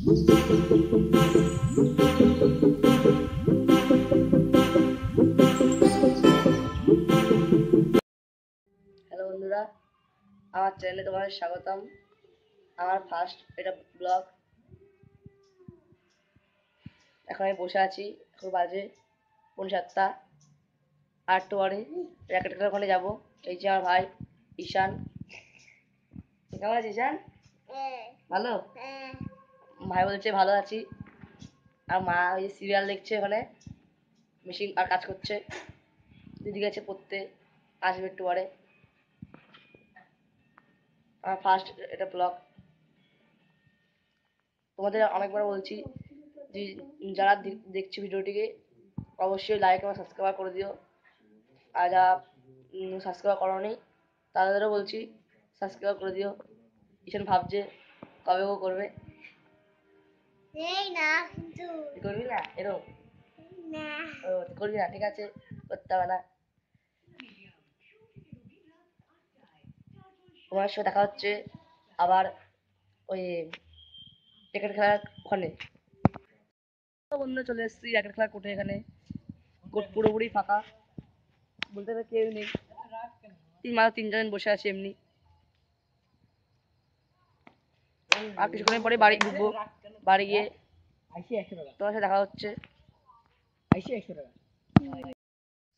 Hello বন্ধুরা। আমার চ্যানেলে তোমাদের স্বাগতম। আমার ফার্স্ট এটা ব্লগ এখন আমি বসে আছি এখন বাজে পৌনে সাতটা। আটটু পরে র্যাকেট খেলার ওখানে যাব। এই যে আমার ভাই ঈশান। কেমন আছিস ঈশান? ভালো? ভাই বলছে ভালো আছি। আর মা ওই সিরিয়াল দেখছে ওখানে মেশিন আর কাজ করছে। দিদি গেছে পড়তে, আসবে একটু পরে। আমার ফার্স্ট এটা ব্লগ তোমাদের অনেকবার বলছি যে যারা দেখছ ভিডিওটিকে, অবশ্যই লাইক এবং সাবস্ক্রাইব করে দিও। আর যারা সাবস্ক্রাইব করোনি, তাদেরও বলছি সাবস্ক্রাইব করে দিও। ঈশান ভাবছে কবে ও করবে। এই না কিন্তু করবি না? এরকম না। ও করবি না? ঠিক আছে করতে হবে না। তোমার সাথে দেখা হচ্ছে আবার ওই ক্রিকেট খেলার ওখানে। বন্ধু চলে এসেছি র্যাকেট খেলার কোর্টে এখানে। কোর্ট পুরোপুরি ফাঁকা। বলতে গেলে কেউ নেই। তিন মাস তিনজন বসে আছে এমনি। আর কিছুক্ষণের পরে বাড়ি ঢুকবো। বাড়ি গিয়ে একশো টাকা। তোমার সাথে দেখা হচ্ছে। আইসি একশো টাকা।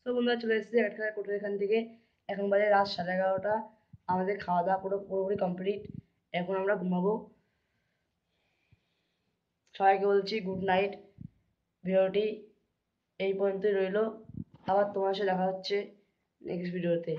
তো বন্ধুরা চলে এসেছি খেলার কোর্টের এখান থেকে। এখন বাজে রাত সাড়ে এগারোটা। আমাদের খাওয়া দাওয়া পুরো পুরোপুরি কমপ্লিট এখন আমরা ঘুমাবো। সবাইকে বলছি গুড নাইট ভিডিওটি এই পর্যন্তই রইল। আবার তোমার সাথে দেখা হচ্ছে নেক্সট ভিডিওতে